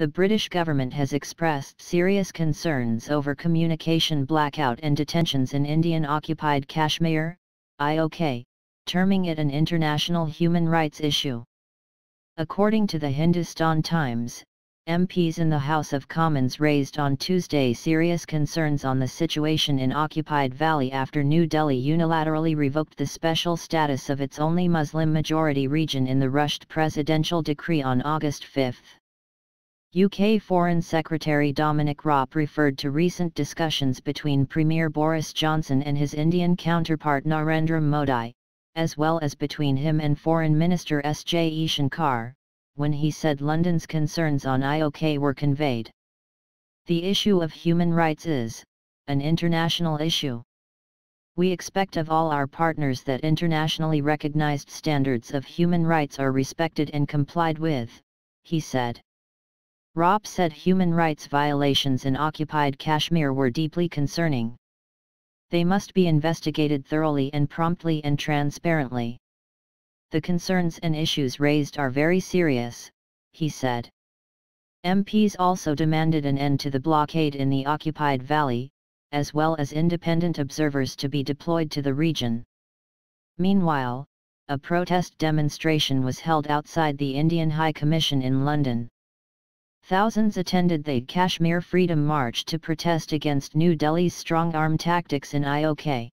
the British government has expressed serious concerns over communication blackout and detentions in Indian-occupied Kashmir, IOK, terming it an international human rights issue. According to the Hindustan Times, MPs in the House of Commons raised on Tuesday serious concerns on the situation in occupied Valley after New Delhi unilaterally revoked the special status of its only Muslim-majority region in the rushed presidential decree on August 5. UK Foreign Secretary Dominic Raab referred to recent discussions between Premier Boris Johnson and his Indian counterpart Narendra Modi, as well as between him and Foreign Minister S. Jaishankar, when he said London's concerns on IOK were conveyed. The issue of human rights is, an international issue. We expect of all our partners that internationally recognized standards of human rights are respected and complied with, he said. Raab said human rights violations in occupied Kashmir were deeply concerning. They must be investigated thoroughly and promptly and transparently. The concerns and issues raised are very serious, he said. MPs also demanded an end to the blockade in the occupied valley, as well as independent observers to be deployed to the region. Meanwhile, a protest demonstration was held outside the Indian High Commission in London. Thousands attended the Kashmir Freedom March to protest against New Delhi's strong-arm tactics in IOK.